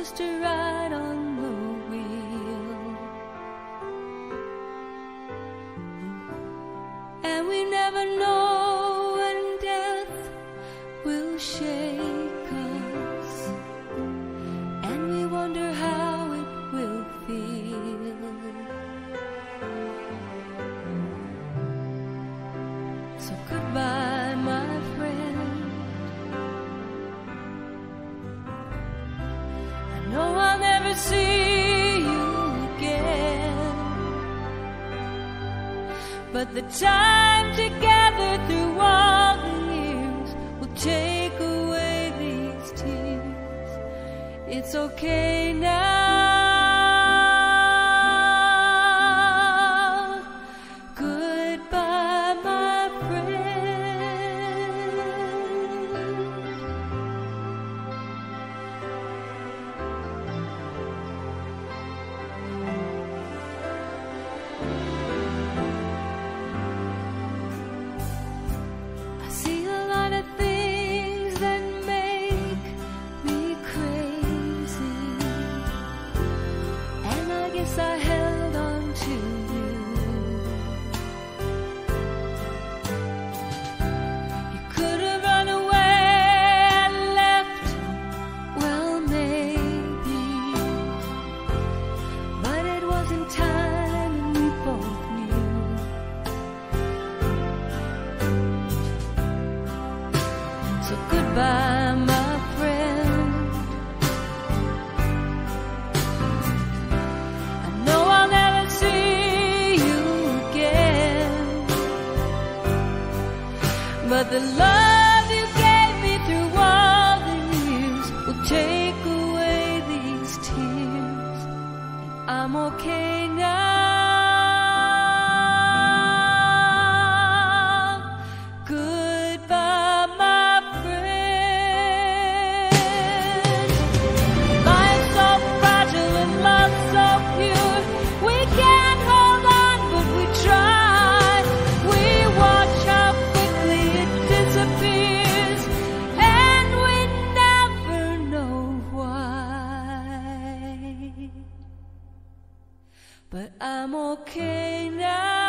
just a ride on the wheel. And we never know when death will shake us, and we wonder how it will feel. So. But the time together through all the years will take away these tears. It's okay now. Yes, I but the love But I'm okay now.